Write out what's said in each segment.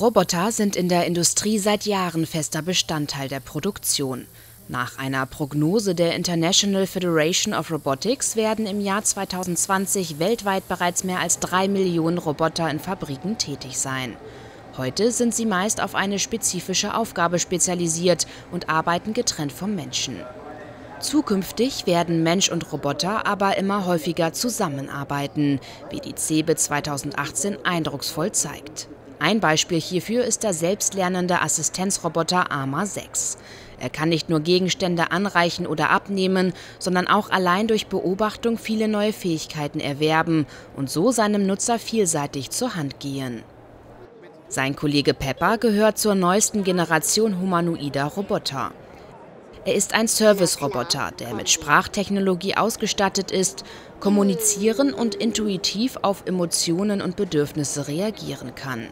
Roboter sind in der Industrie seit Jahren fester Bestandteil der Produktion. Nach einer Prognose der International Federation of Robotics werden im Jahr 2020 weltweit bereits mehr als drei Millionen Roboter in Fabriken tätig sein. Heute sind sie meist auf eine spezifische Aufgabe spezialisiert und arbeiten getrennt vom Menschen. Zukünftig werden Mensch und Roboter aber immer häufiger zusammenarbeiten, wie die CeBE 2018 eindrucksvoll zeigt. Ein Beispiel hierfür ist der selbstlernende Assistenzroboter AMA 6. Er kann nicht nur Gegenstände anreichen oder abnehmen, sondern auch allein durch Beobachtung viele neue Fähigkeiten erwerben und so seinem Nutzer vielseitig zur Hand gehen. Sein Kollege Pepper gehört zur neuesten Generation humanoider Roboter. Er ist ein Service-Roboter, der mit Sprachtechnologie ausgestattet ist, kommunizieren und intuitiv auf Emotionen und Bedürfnisse reagieren kann.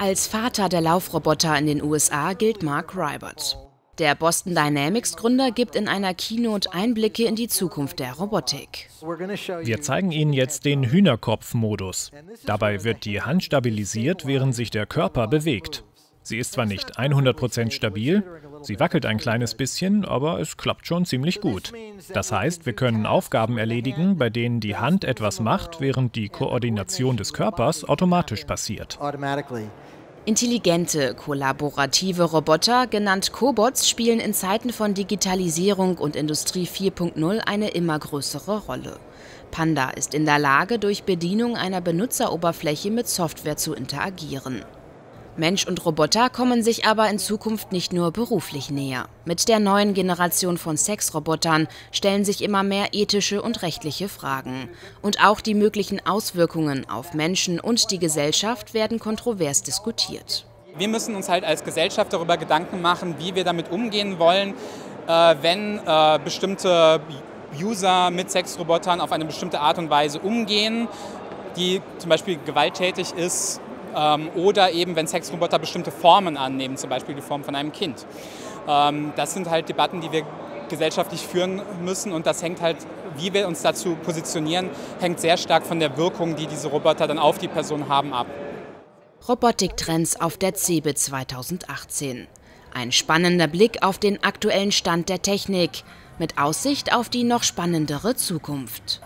Als Vater der Laufroboter in den USA gilt Mark Rybert. Der Boston Dynamics Gründer gibt in einer Keynote Einblicke in die Zukunft der Robotik. Wir zeigen Ihnen jetzt den Hühnerkopf-Modus. Dabei wird die Hand stabilisiert, während sich der Körper bewegt. Sie ist zwar nicht 100% stabil, sie wackelt ein kleines bisschen, aber es klappt schon ziemlich gut. Das heißt, wir können Aufgaben erledigen, bei denen die Hand etwas macht, während die Koordination des Körpers automatisch passiert. Intelligente, kollaborative Roboter, genannt Cobots, spielen in Zeiten von Digitalisierung und Industrie 4.0 eine immer größere Rolle. Panda ist in der Lage, durch Bedienung einer Benutzeroberfläche mit Software zu interagieren. Mensch und Roboter kommen sich aber in Zukunft nicht nur beruflich näher. Mit der neuen Generation von Sexrobotern stellen sich immer mehr ethische und rechtliche Fragen. Und auch die möglichen Auswirkungen auf Menschen und die Gesellschaft werden kontrovers diskutiert. Wir müssen uns halt als Gesellschaft darüber Gedanken machen, wie wir damit umgehen wollen, äh, wenn äh, bestimmte User mit Sexrobotern auf eine bestimmte Art und Weise umgehen, die zum Beispiel gewalttätig ist oder eben, wenn Sexroboter bestimmte Formen annehmen, zum Beispiel die Form von einem Kind. Ähm, das sind halt Debatten, die wir gesellschaftlich führen müssen und das hängt halt, wie wir uns dazu positionieren, hängt sehr stark von der Wirkung, die diese Roboter dann auf die Person haben, ab. Robotiktrends auf der CeBIT 2018. Ein spannender Blick auf den aktuellen Stand der Technik mit Aussicht auf die noch spannendere Zukunft.